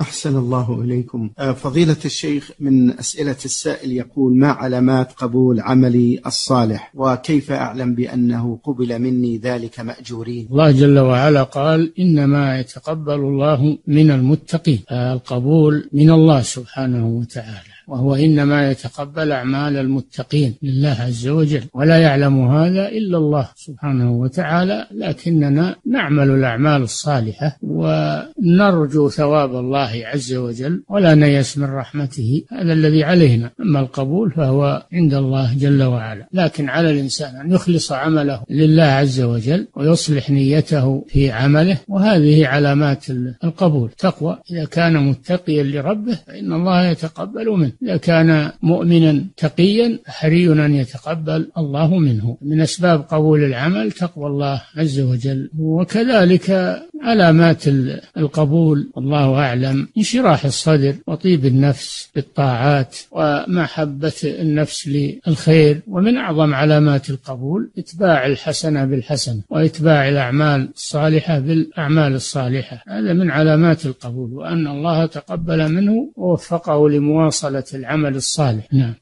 أحسن الله إليكم. آه، فضيلة الشيخ من أسئلة السائل يقول ما علامات قبول عملي الصالح؟ وكيف أعلم بأنه قبل مني ذلك مأجورين؟ الله جل وعلا قال إنما يتقبل الله من المتقين القبول من الله سبحانه وتعالى. وهو إنما يتقبل أعمال المتقين لله عز وجل ولا يعلم هذا إلا الله سبحانه وتعالى. لكننا نعمل الأعمال الصالحة ونرجو ثواب الله عز وجل ولا نيأس من رحمته هذا الذي علينا. أما القبول فهو عند الله جل وعلا. لكن على الإنسان أن يخلص عمله لله عز وجل ويصلح نيته في عمله وهذه علامات القبول. تقوى. إذا كان متقيا لربه فإن الله يتقبل منه. إذا كان مؤمنا تقيا حري أن يتقبل الله منه. من أسباب قبول العمل تقوى الله عز وجل. وكذلك علامات القبول والله أعلم. انشراح الصدر وطيب النفس بالطاعات ومحبة النفس للخير ومن أعظم علامات القبول إتباع الحسنة بالحسنة وإتباع الأعمال الصالحة بالأعمال الصالحة. هذا من علامات القبول وأن الله تقبل منه ووفقه لمواصلة العمل الصالح. نعم.